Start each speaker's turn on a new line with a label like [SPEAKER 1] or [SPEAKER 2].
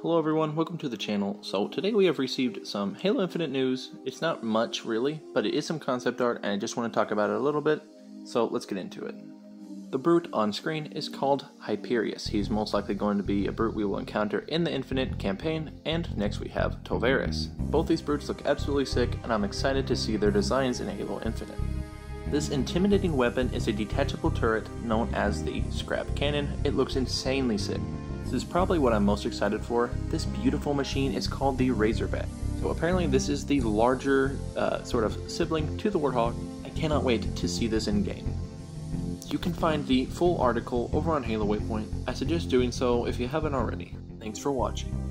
[SPEAKER 1] Hello everyone, welcome to the channel. So today we have received some Halo Infinite news. It's not much really, but it is some concept art and I just want to talk about it a little bit. So let's get into it. The brute on screen is called Hyperius. He's most likely going to be a brute we will encounter in the Infinite campaign, and next we have Tovarus. Both these brutes look absolutely sick, and I'm excited to see their designs in Halo Infinite. This intimidating weapon is a detachable turret known as the Scrap Cannon. It looks insanely sick. This is probably what I'm most excited for. This beautiful machine is called the Razorback. So apparently this is the larger uh, sort of sibling to the Warthog. I cannot wait to see this in game. You can find the full article over on Halo Waypoint. I suggest doing so if you haven't already. Thanks for watching.